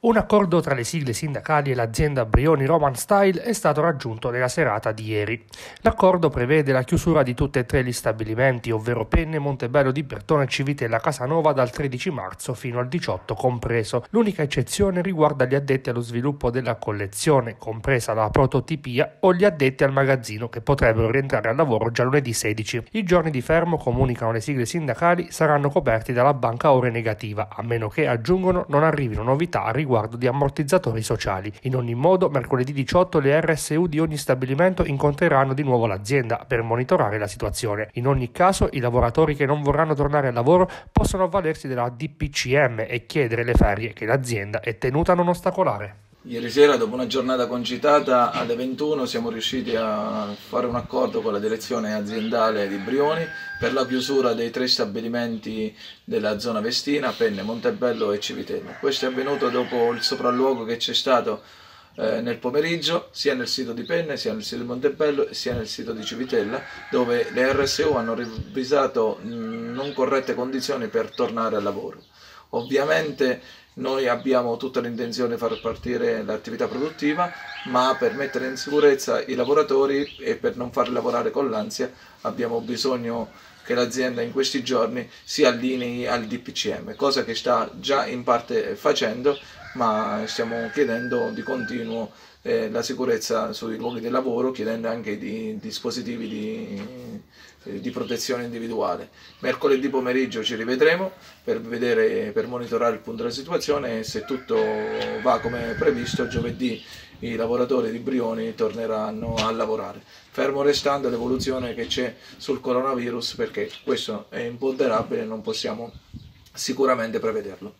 Un accordo tra le sigle sindacali e l'azienda Brioni Roman Style è stato raggiunto nella serata di ieri. L'accordo prevede la chiusura di tutti e tre gli stabilimenti, ovvero Penne, Montebello di Bertone e Civitella Casanova dal 13 marzo fino al 18 compreso. L'unica eccezione riguarda gli addetti allo sviluppo della collezione, compresa la prototipia, o gli addetti al magazzino che potrebbero rientrare al lavoro già lunedì 16. I giorni di fermo, comunicano le sigle sindacali, saranno coperti dalla banca ore negativa, a meno che, aggiungono, non arrivino novità riguardo riguardo di ammortizzatori sociali. In ogni modo, mercoledì 18 le RSU di ogni stabilimento incontreranno di nuovo l'azienda per monitorare la situazione. In ogni caso, i lavoratori che non vorranno tornare al lavoro possono avvalersi della DPCM e chiedere le ferie che l'azienda è tenuta a non ostacolare. Ieri sera, dopo una giornata concitata, alle 21 siamo riusciti a fare un accordo con la direzione aziendale di Brioni per la chiusura dei tre stabilimenti della zona Vestina, Penne, Montebello e Civitello. Questo è avvenuto dopo il sopralluogo che c'è stato eh, nel pomeriggio, sia nel sito di Penne, sia nel sito di Montebello, sia nel sito di Civitella, dove le RSU hanno rivisato mh, non corrette condizioni per tornare al lavoro. Ovviamente noi abbiamo tutta l'intenzione di far partire l'attività produttiva, ma per mettere in sicurezza i lavoratori e per non farli lavorare con l'ansia abbiamo bisogno che l'azienda in questi giorni si allinei al DPCM, cosa che sta già in parte facendo, ma stiamo chiedendo di continuo eh, la sicurezza sui luoghi di lavoro, chiedendo anche di dispositivi di, eh, di, protezione individuale. Mercoledì pomeriggio ci rivedremo per, vedere, per monitorare il punto della situazione e se tutto va come previsto, giovedì i lavoratori di Brioni torneranno a lavorare, fermo restando l'evoluzione che c'è sul coronavirus perché questo è imponderabile e non possiamo sicuramente prevederlo.